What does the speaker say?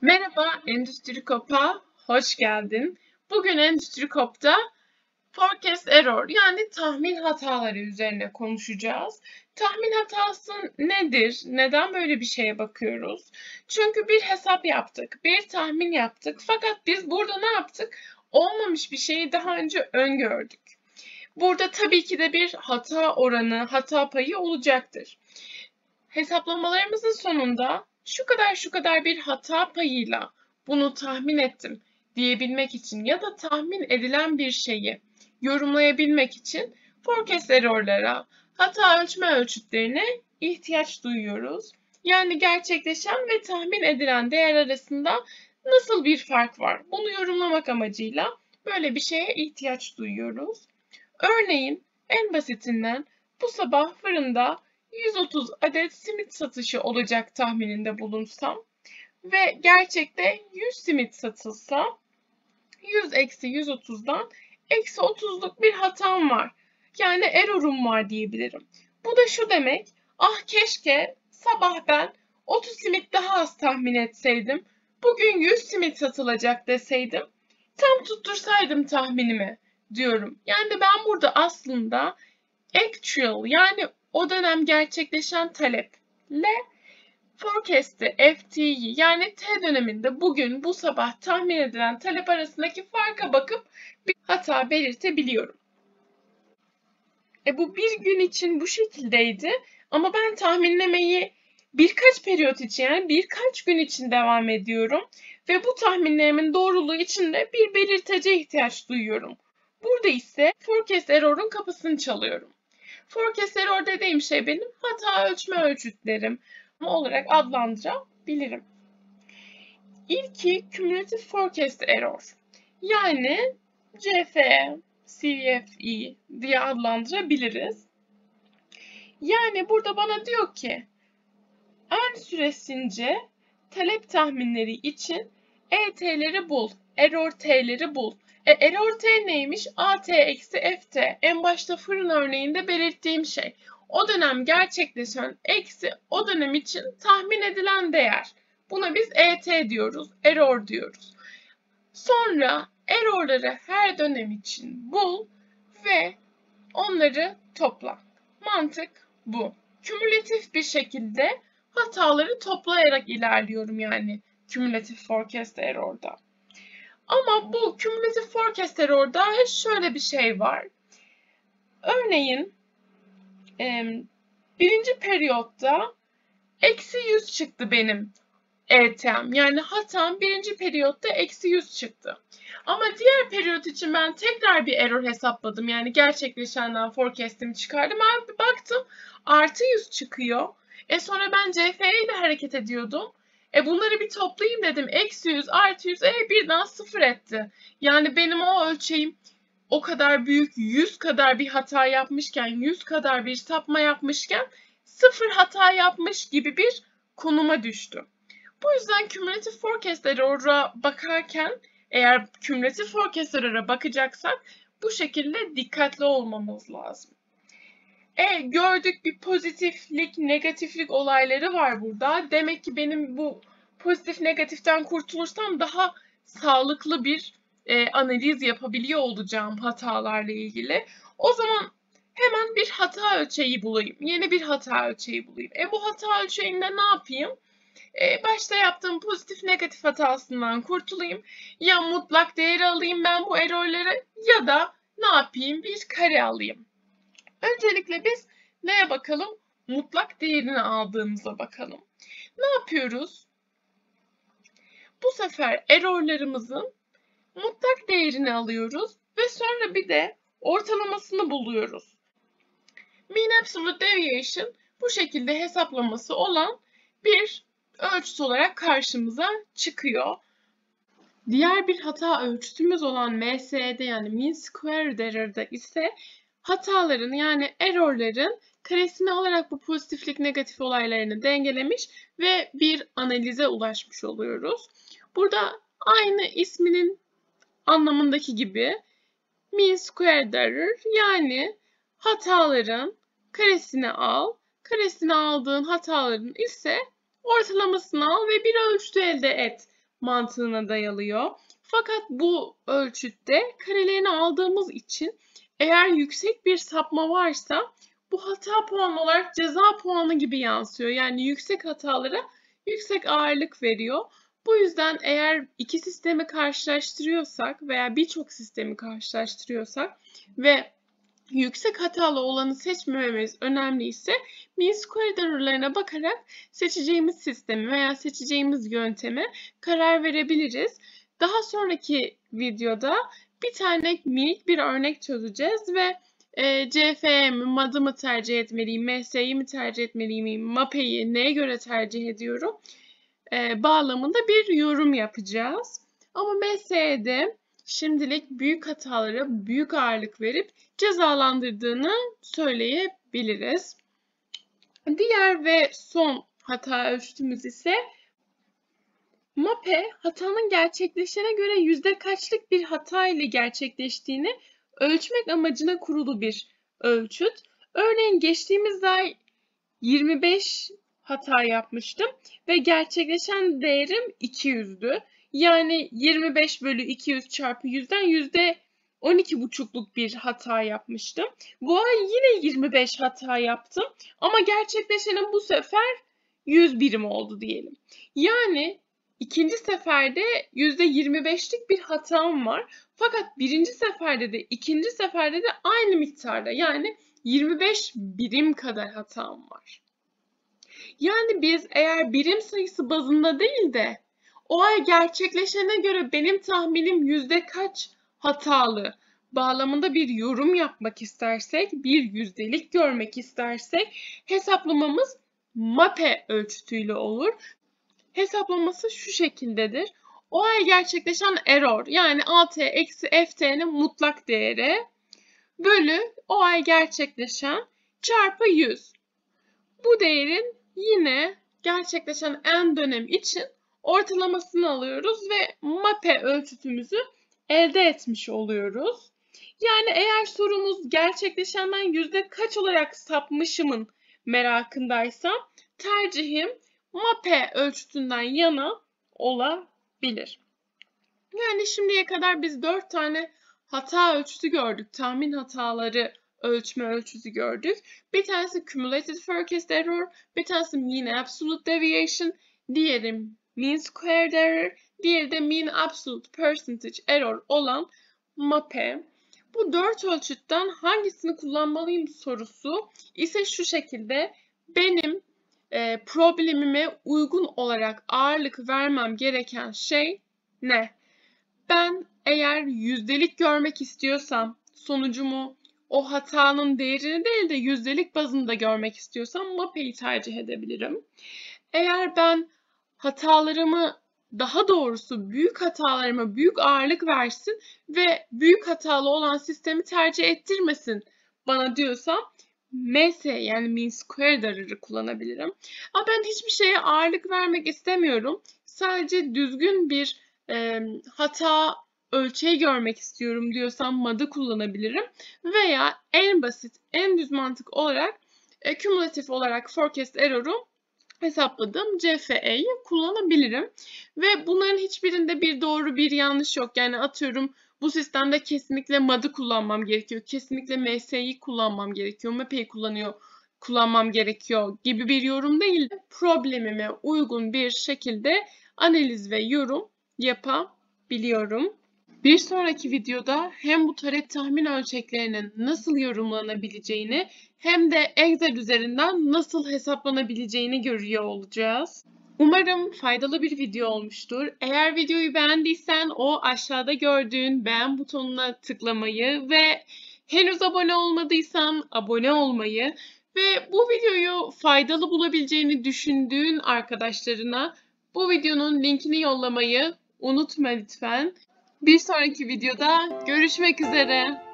Merhaba Endüstri Kop'a hoş geldin. Bugün Endüstri Kop'ta forecast error yani tahmin hataları üzerine konuşacağız. Tahmin hatası nedir? Neden böyle bir şeye bakıyoruz? Çünkü bir hesap yaptık, bir tahmin yaptık fakat biz burada ne yaptık? Olmamış bir şeyi daha önce öngördük. Burada tabii ki de bir hata oranı, hata payı olacaktır. Hesaplamalarımızın sonunda şu kadar şu kadar bir hata payıyla bunu tahmin ettim diyebilmek için ya da tahmin edilen bir şeyi yorumlayabilmek için forecast error'lara, hata ölçme ölçütlerine ihtiyaç duyuyoruz. Yani gerçekleşen ve tahmin edilen değer arasında nasıl bir fark var? Bunu yorumlamak amacıyla böyle bir şeye ihtiyaç duyuyoruz. Örneğin en basitinden bu sabah fırında 130 adet simit satışı olacak tahmininde bulunsam ve gerçekte 100 simit satılsa 100 eksi 130'dan eksi 30'luk bir hatam var. Yani errorum var diyebilirim. Bu da şu demek. Ah keşke sabah ben 30 simit daha az tahmin etseydim. Bugün 100 simit satılacak deseydim. Tam tuttursaydım tahminimi diyorum. Yani ben burada aslında actual yani o dönem gerçekleşen taleple forecast'i FT'yi yani T döneminde bugün bu sabah tahmin edilen talep arasındaki farka bakıp bir hata belirtebiliyorum. E bu bir gün için bu şekildeydi ama ben tahminlemeyi birkaç periyot için yani birkaç gün için devam ediyorum ve bu tahminlerimin doğruluğu için de bir belirtece ihtiyaç duyuyorum. Burada ise forecast error'un kapısını çalıyorum. Forecast error dediğim şey benim hata ölçme ölçütlerim olarak adlandırabilirim. İlki cumulative forecast error. Yani CFE, CFE diye adlandırabiliriz. Yani burada bana diyor ki en süresince talep tahminleri için ET'leri bul, error T'leri bul. E, error T neymiş? AT eksi FT. En başta fırın örneğinde belirttiğim şey. O dönem gerçekleşen eksi o dönem için tahmin edilen değer. Buna biz ET diyoruz, error diyoruz. Sonra errorları her dönem için bul ve onları topla. Mantık bu. Kümülatif bir şekilde hataları toplayarak ilerliyorum yani kümülatif forecast error'da. Ama bu cumulative forecast error'da şöyle bir şey var. Örneğin birinci periyotta eksi 100 çıktı benim ETM. Yani hatam birinci periyotta eksi 100 çıktı. Ama diğer periyot için ben tekrar bir error hesapladım. Yani gerçekleşenden forecast'imi çıkardım. Abi baktım artı 100 çıkıyor. E sonra ben CFE ile hareket ediyordum. E bunları bir toplayayım dedim. Eksi 100 artı 100 e birden sıfır etti. Yani benim o ölçeğim o kadar büyük 100 kadar bir hata yapmışken 100 kadar bir sapma yapmışken sıfır hata yapmış gibi bir konuma düştü. Bu yüzden cumulative forecast error'a bakarken eğer cumulative forecast error'a bakacaksak bu şekilde dikkatli olmamız lazım. E gördük bir pozitiflik, negatiflik olayları var burada. Demek ki benim bu pozitif negatiften kurtulursam daha sağlıklı bir e, analiz yapabiliyor olacağım hatalarla ilgili. O zaman hemen bir hata ölçeği bulayım. Yeni bir hata ölçeği bulayım. E bu hata ölçeğinde ne yapayım? E, başta yaptığım pozitif negatif hatasından kurtulayım. Ya mutlak değeri alayım ben bu errorları ya da ne yapayım? Bir kare alayım. Öncelikle biz neye bakalım? Mutlak değerini aldığımıza bakalım. Ne yapıyoruz? Bu sefer errorlarımızın mutlak değerini alıyoruz ve sonra bir de ortalamasını buluyoruz. Mean Absolute Deviation bu şekilde hesaplaması olan bir ölçüt olarak karşımıza çıkıyor. Diğer bir hata ölçütümüz olan MSE'de yani Mean Squared Error'da ise hataların yani errorların karesini alarak bu pozitiflik negatif olaylarını dengelemiş ve bir analize ulaşmış oluyoruz. Burada aynı isminin anlamındaki gibi mean squared error yani hataların karesini al, karesini aldığın hataların ise ortalamasını al ve bir ölçütü elde et mantığına dayalıyor. Fakat bu ölçütte karelerini aldığımız için eğer yüksek bir sapma varsa bu hata puanı olarak ceza puanı gibi yansıyor. Yani yüksek hatalara yüksek ağırlık veriyor. Bu yüzden eğer iki sistemi karşılaştırıyorsak veya birçok sistemi karşılaştırıyorsak ve yüksek hatalı olanı seçmememiz önemli ise mean square error'larına bakarak seçeceğimiz sistemi veya seçeceğimiz yönteme karar verebiliriz. Daha sonraki videoda bir tane minik bir örnek çözeceğiz ve e, CF'ye mi, MAD'ı mı tercih etmeliyim, MS'yi mi tercih etmeliyim, MAPE'yi neye göre tercih ediyorum e, bağlamında bir yorum yapacağız. Ama MS'de şimdilik büyük hatalara büyük ağırlık verip cezalandırdığını söyleyebiliriz. Diğer ve son hata ölçütümüz ise MAPE hatanın gerçekleşene göre yüzde kaçlık bir hata ile gerçekleştiğini ölçmek amacına kurulu bir ölçüt. Örneğin geçtiğimiz ay 25 hata yapmıştım ve gerçekleşen değerim 200'dü. Yani 25 bölü 200 çarpı 100'den yüzde 12,5'luk bir hata yapmıştım. Bu ay yine 25 hata yaptım ama gerçekleşenin bu sefer 100 birim oldu diyelim. Yani ikinci seferde %25'lik bir hatam var. Fakat birinci seferde de ikinci seferde de aynı miktarda yani 25 birim kadar hatam var. Yani biz eğer birim sayısı bazında değil de o ay gerçekleşene göre benim tahminim yüzde kaç hatalı bağlamında bir yorum yapmak istersek, bir yüzdelik görmek istersek hesaplamamız MAPE ölçütüyle olur. Hesaplaması şu şekildedir. O ay gerçekleşen error yani AT eksi FT'nin mutlak değeri bölü o ay gerçekleşen çarpı 100. Bu değerin yine gerçekleşen en dönem için ortalamasını alıyoruz ve MAPE ölçütümüzü elde etmiş oluyoruz. Yani eğer sorumuz gerçekleşenden yüzde kaç olarak sapmışımın merakındaysa tercihim MAPE ölçütünden yana olabilir. Yani şimdiye kadar biz dört tane hata ölçütü gördük. Tahmin hataları ölçme ölçüsü gördük. Bir tanesi cumulative forecast error, bir tanesi mean absolute deviation, diğeri mean squared error, diğeri de mean absolute percentage error olan MAPE. Bu dört ölçütten hangisini kullanmalıyım sorusu ise şu şekilde benim e, problemime uygun olarak ağırlık vermem gereken şey ne? Ben eğer yüzdelik görmek istiyorsam sonucumu o hatanın değerini değil de yüzdelik bazında görmek istiyorsam MAPE'yi tercih edebilirim. Eğer ben hatalarımı daha doğrusu büyük hatalarıma büyük ağırlık versin ve büyük hatalı olan sistemi tercih ettirmesin bana diyorsam MS yani mean squared error'ı kullanabilirim. Ama ben hiçbir şeye ağırlık vermek istemiyorum. Sadece düzgün bir e, hata ölçeği görmek istiyorum diyorsam MAD'ı kullanabilirim. Veya en basit, en düz mantık olarak e, kümülatif olarak forecast error'u hesapladığım CFE'yi kullanabilirim. Ve bunların hiçbirinde bir doğru bir yanlış yok. Yani atıyorum bu sistemde kesinlikle MAD'ı kullanmam gerekiyor. Kesinlikle MS'yi kullanmam gerekiyor. MAPE'yi kullanıyor kullanmam gerekiyor gibi bir yorum değil. Problemime uygun bir şekilde analiz ve yorum yapabiliyorum. Bir sonraki videoda hem bu taret tahmin ölçeklerinin nasıl yorumlanabileceğini hem de Excel üzerinden nasıl hesaplanabileceğini görüyor olacağız. Umarım faydalı bir video olmuştur. Eğer videoyu beğendiysen o aşağıda gördüğün beğen butonuna tıklamayı ve henüz abone olmadıysan abone olmayı ve bu videoyu faydalı bulabileceğini düşündüğün arkadaşlarına bu videonun linkini yollamayı unutma lütfen. Bir sonraki videoda görüşmek üzere.